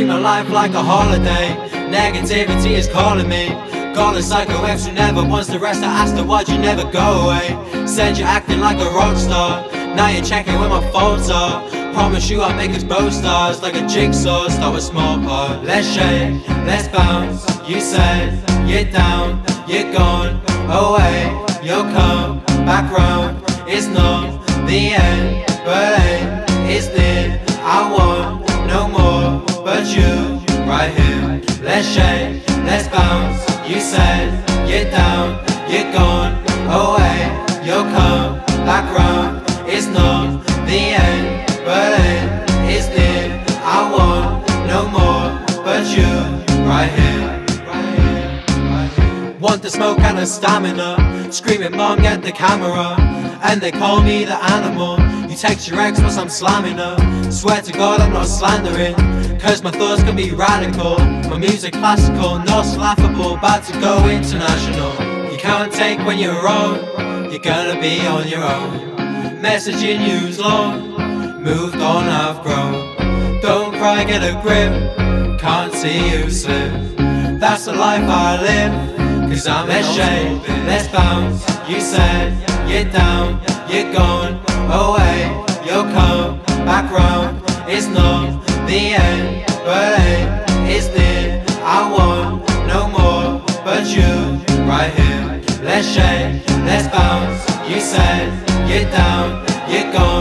life like a holiday. Negativity is calling me. Got a psycho ex who never wants the rest. I asked her why'd you never go away. Said you're acting like a rock star. Now you're checking where my faults are. Promise you I'll make us both stars like a jigsaw. Start with small part. Let's shake, let's bounce. You said you're down, you're gone away. You'll come back round. It's not the end, but it's near. I want Let's shake, let's bounce. You said you're down, you're gone away. You'll come back round. It's not the end, but ain't it's near. I want no more, but you right here. Right here. Want the smoke and the stamina. Screaming, mom, get the camera. And they call me the animal. You text your ex once I'm slamming her. Swear to God, I'm not slandering. Cause my thoughts can be radical. My music classical, not laughable. About to go international. You can't take when you're wrong. You're gonna be on your own. Messaging you's long. Moved on, I've grown. Don't cry, get a grip. Can't see you slip. That's the life I live. Cause I'm a shake, let's bounce. You said you're down, you're gone away. Let's shake, let's bounce. You said you're down, you're gone